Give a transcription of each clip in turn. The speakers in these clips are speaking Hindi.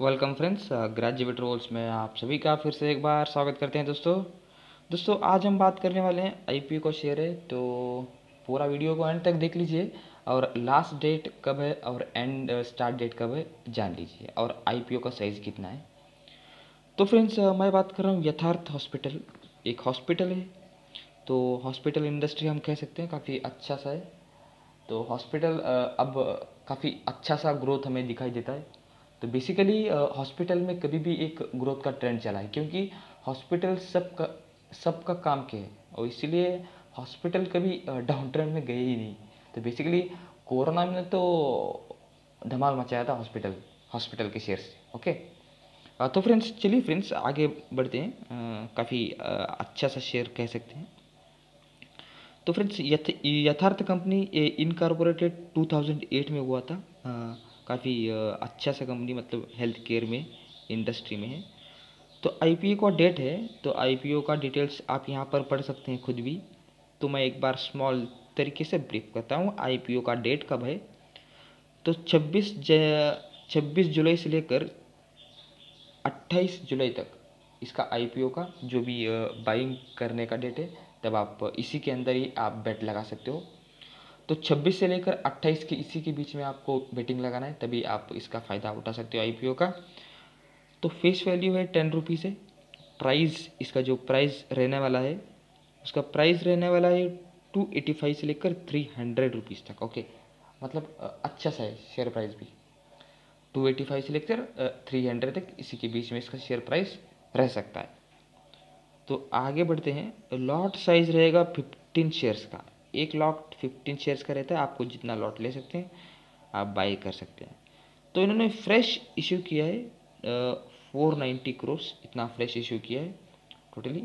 वेलकम फ्रेंड्स ग्रेजुएट रोल्स में आप सभी का फिर से एक बार स्वागत करते हैं दोस्तों। दोस्तों, आज हम बात करने वाले हैं आईपीओ का शेयर है तो पूरा वीडियो को एंड तक देख लीजिए और लास्ट डेट कब है और एंड स्टार्ट डेट कब है जान लीजिए और आईपीओ का साइज़ कितना है। तो फ्रेंड्स मैं बात कर रहा हूँ यथार्थ हॉस्पिटल एक हॉस्पिटल है। तो हॉस्पिटल इंडस्ट्री हम कह सकते हैं, काफ़ी अच्छा सा है। तो हॉस्पिटल अब काफ़ी अच्छा सा ग्रोथ हमें दिखाई देता है। तो बेसिकली हॉस्पिटल में कभी भी एक ग्रोथ का ट्रेंड चला है, क्योंकि हॉस्पिटल सब का सब का काम के है? और इसीलिए हॉस्पिटल कभी डाउन ट्रेंड में गए ही नहीं। तो बेसिकली कोरोना में तो धमाल मचाया था हॉस्पिटल हॉस्पिटल के शेयर से ओके तो फ्रेंड्स चलिए फ्रेंड्स आगे बढ़ते हैं। काफ़ी अच्छा सा शेयर कह सकते हैं। तो फ्रेंड्स यथ, यथार्थ कंपनी इनकॉर्पोरेटेड 2008 में हुआ था। काफ़ी अच्छा सा कंपनी मतलब हेल्थ केयर में इंडस्ट्री में है। तो आईपीओ का डेट है तो आईपीओ का डिटेल्स आप यहाँ पर पढ़ सकते हैं खुद भी। तो मैं एक बार स्मॉल तरीके से ब्रीफ करता हूँ आई का डेट कब है। तो 26 छब्बीस जुलाई से लेकर 28 जुलाई तक इसका आईपीओ का जो भी बाइंग करने का डेट है, तब आप इसी के अंदर ही आप बेट लगा सकते हो। तो 26 से लेकर 28 के इसी के बीच में आपको बेटिंग लगाना है, तभी आप इसका फ़ायदा उठा सकते हो आईपीओ का। तो फेस वैल्यू है टेन रुपीज़ है प्राइस इसका जो प्राइस रहने वाला है, उसका प्राइस रहने वाला है टू एटी फाइव से लेकर थ्री हंड्रेड रुपीज़ तक ओके मतलब अच्छा सा है शेयर प्राइस भी। टू एटी फाइव से लेकर थ्री हंड्रेड तक इसी के बीच में इसका शेयर प्राइस रह सकता है। तो आगे बढ़ते हैं। लॉट साइज़ रहेगा फिफ्टीन शेयर्स का। एक लॉट फिफ्टीन शेयर्स का रहता है, आपको जितना लॉट ले सकते हैं, आप बाई कर सकते हैं। तो इन्होंने फ्रेश इशू किया है फोर नाइन्टी क्रोस इतना फ्रेश इशू किया है टोटली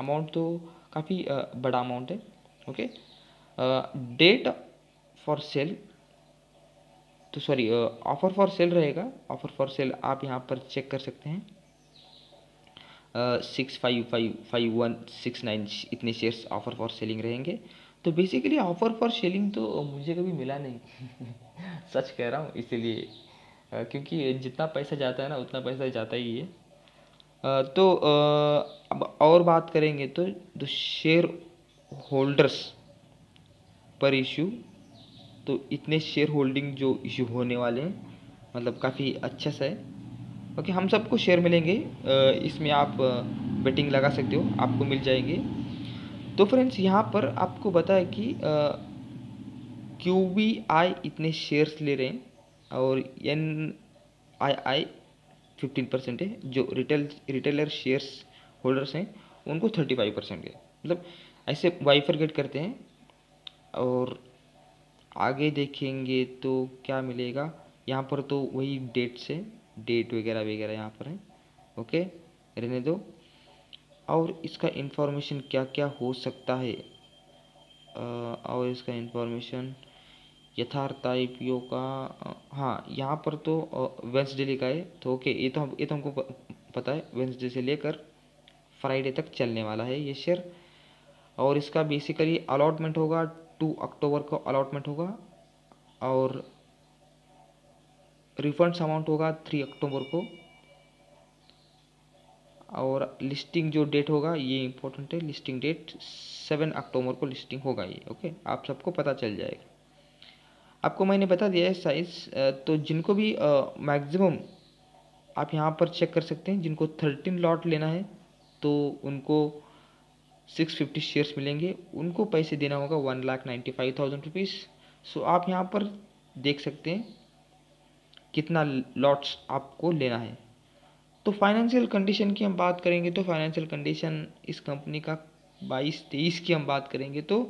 अमाउंट तो काफ़ी बड़ा अमाउंट है ओके डेट फॉर सेल तो सॉरी ऑफ़र फॉर सेल रहेगा ऑफ़र फॉर सेल आप यहाँ पर चेक कर सकते हैं। Six five five five one six nine इतने शेयर्स ऑफ़र फॉर सेलिंग रहेंगे। तो बेसिकली ऑफ़र फॉर सेलिंग तो मुझे कभी मिला नहीं। सच कह रहा हूँ, इसीलिए क्योंकि जितना पैसा जाता है ना, उतना पैसा जाता ही है। तो अब और बात करेंगे तो जो शेयर होल्डर्स पर इशू तो इतने शेयर होल्डिंग जो इशू होने वाले हैं मतलब काफ़ी अच्छा सा है। ओके हम सबको शेयर मिलेंगे। इसमें आप बेटिंग लगा सकते हो, आपको मिल जाएँगे। तो फ्रेंड्स यहाँ पर आपको बताया कि क्यू बी आई इतने शेयर्स ले रहे हैं और N I I fifteen percent है, जो रिटेल रिटेलर शेयर्स होल्डर्स हैं, उनको थर्टी फाइव परसेंट है। मतलब ऐसे वाइफरगेट करते हैं और आगे देखेंगे तो क्या मिलेगा। यहाँ पर तो वही डेट से डेट वगैरह वगैरह यहाँ पर है। ओके रहने दो। और इसका इन्फॉर्मेशन क्या क्या हो सकता है? और इसका इन्फॉर्मेशन यथार्थ आई पी ओ का हाँ यहाँ पर तो वेंसडे लिखा है। तो ओके ये तो हम, ये तो हमको पता है। वेंसडे से लेकर फ्राइडे तक चलने वाला है ये शेयर और इसका बेसिकली अलॉटमेंट होगा। टू अक्टूबर को अलॉटमेंट होगा। और रिफंड्स अमाउंट होगा थ्री अक्टूबर को। और लिस्टिंग जो डेट होगा, ये इम्पोर्टेंट है लिस्टिंग डेट सेवन अक्टूबर को लिस्टिंग होगा ये ओके आप सबको पता चल जाएगा। आपको मैंने बता दिया है साइज़ तो जिनको भी मैक्सिमम आप यहाँ पर चेक कर सकते हैं, जिनको थर्टीन लॉट लेना है तो उनको सिक्स फिफ्टी शेयर्स मिलेंगे। उनको पैसे देना होगा one lakh ninety five thousand rupees so आप यहाँ पर देख सकते हैं कितना लॉट्स आपको लेना है। तो फाइनेंशियल कंडीशन की हम बात करेंगे तो फाइनेंशियल कंडीशन इस कंपनी का बाईस तेईस की हम बात करेंगे तो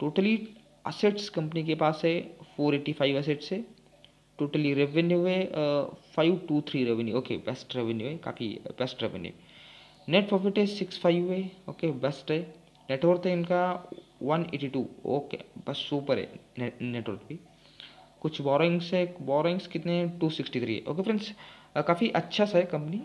टोटली असेट्स कंपनी के पास है फोर एटी फाइव असेट्स है। टोटली रेवेन्यू है five two three revenue okay best revenue है, काफ़ी बेस्ट रेवेन्यू नेट प्रॉफिट है सिक्स फाइव है ओके बेस्ट है। नेटवर्थ है इनका वन एटी टू ओके बस सुपर है नेटवर्थ भी। कुछ बोरिंग्स है बोरिंग्स कितने two sixty three okay friends काफ़ी अच्छा सा है कंपनी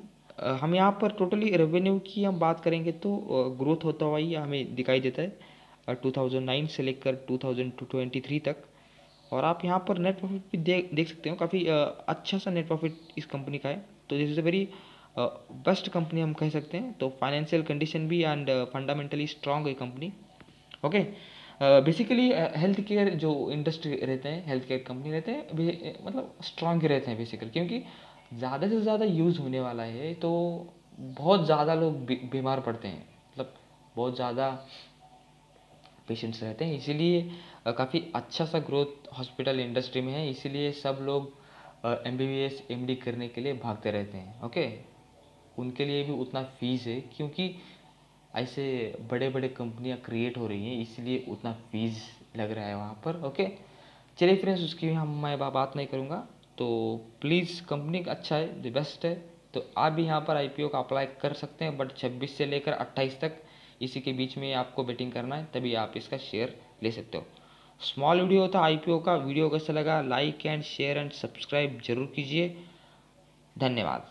हम यहाँ पर टोटली रेवेन्यू की हम बात करेंगे तो ग्रोथ होता हुआ ही हमें दिखाई देता है टू थाउज़ेंड नाइन से लेकर टू थाउज़ेंड ट्वेंटी थ्री तक। और आप यहाँ पर नेट प्रॉफिट भी देख देख सकते हो, काफ़ी अच्छा सा नेट प्रॉफिट इस कंपनी का है। तो this is a very best company हम कह सकते हैं। तो फाइनेंशियल कंडीशन भी एंड फंडामेंटली स्ट्रॉन्ग है company okay basically health care जो इंडस्ट्री रहते हैं हेल्थ केयर कंपनी रहते हैं मतलब स्ट्रांग रहते हैं बेसिकली क्योंकि ज़्यादा से ज़्यादा यूज़ होने वाला है तो बहुत ज़्यादा लोग बीमार पड़ते हैं। मतलब बहुत ज़्यादा पेशेंट्स रहते हैं, इसीलिए काफ़ी अच्छा सा ग्रोथ हॉस्पिटल इंडस्ट्री में है, इसीलिए सब लोग M B B S M D करने के लिए भागते रहते हैं ओके उनके लिए भी उतना फ़ीस है, क्योंकि ऐसे बड़े बड़े कंपनियाँ क्रिएट हो रही हैं, इसलिए उतना फ़ीस लग रहा है वहाँ पर ओके चलिए फ्रेंड्स उसकी हम, मैं बात नहीं करूँगा। तो प्लीज़ कंपनी अच्छा है द बेस्ट है। तो आप भी यहाँ पर आईपीओ का अप्लाई कर सकते हैं बट छब्बीस से लेकर अट्ठाईस तक इसी के बीच में आपको बेटिंग करना है, तभी आप इसका शेयर ले सकते हो। स्मॉल वीडियो था आईपीओ का वीडियो कैसा लगा? Like and share and subscribe ज़रूर कीजिए। धन्यवाद।